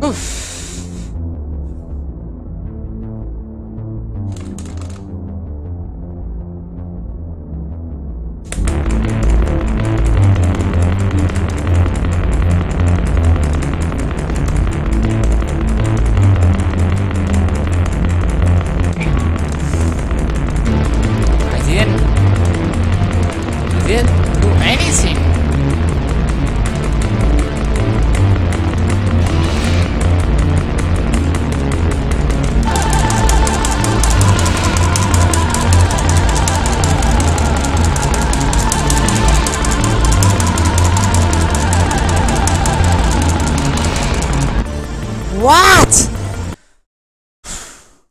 Oof. What?